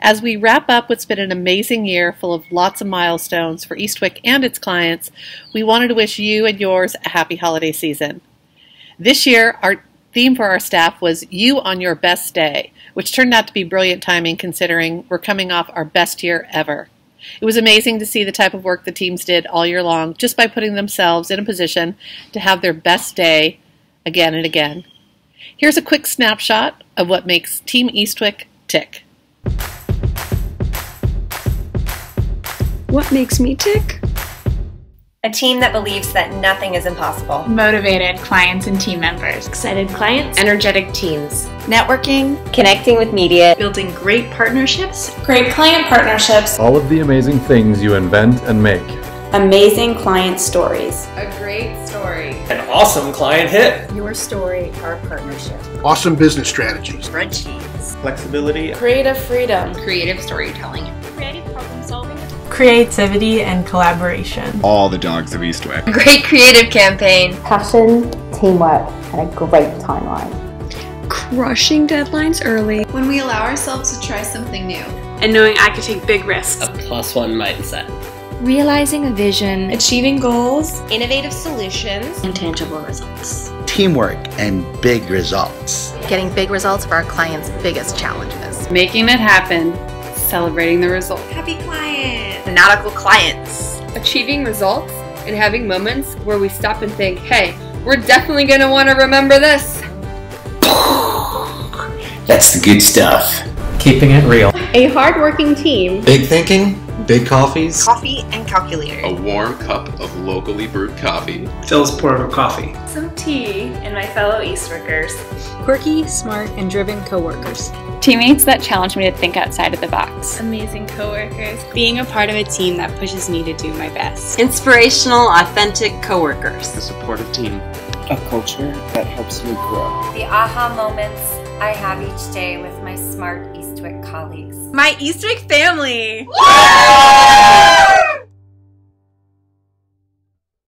As we wrap up what's been an amazing year full of lots of milestones for Eastwick and its clients, we wanted to wish you and yours a happy holiday season. This year, our theme for our staff was You on Your Best Day, which turned out to be brilliant timing considering we're coming off our best year ever. It was amazing to see the type of work the teams did all year long just by putting themselves in a position to have their best day again and again. Here's a quick snapshot of what makes Team Eastwick tick. What makes me tick? A team that believes that nothing is impossible. Motivated clients and team members. Excited clients. Energetic teams. Networking. Connecting with media. Building great partnerships. Great client partnerships. All of the amazing things you invent and make. Amazing client stories. A great story. An awesome client hit. Your story, our partnership. Awesome business strategies. Spreadsheets. Flexibility. Creative freedom. Creative storytelling. Creative problem solving. Creativity and collaboration. All the dogs of Eastwick. Great creative campaign. Passion, teamwork, and a great timeline. Crushing deadlines early. When we allow ourselves to try something new. And knowing I could take big risks. A plus one mindset. Realizing a vision. Achieving goals. Innovative solutions. And tangible results. Teamwork and big results. Getting big results for our clients' biggest challenges. Making it happen. Celebrating the result. Happy client. Nautical clients. Achieving results and having moments where we stop and think, hey, we're definitely going to want to remember this. That's the good stuff. Keeping it real. A hardworking team. Big thinking, big coffees. Coffee and calculator. A warm cup of locally brewed coffee. Philz pour of coffee. Some tea and my fellow Eastwickers. Quirky, smart, and driven coworkers. Teammates that challenge me to think outside of the box. Amazing coworkers. Being a part of a team that pushes me to do my best. Inspirational, authentic coworkers. A supportive team. A culture that helps me grow. The aha moments I have each day with my smart Eastwick colleagues. My Eastwick family!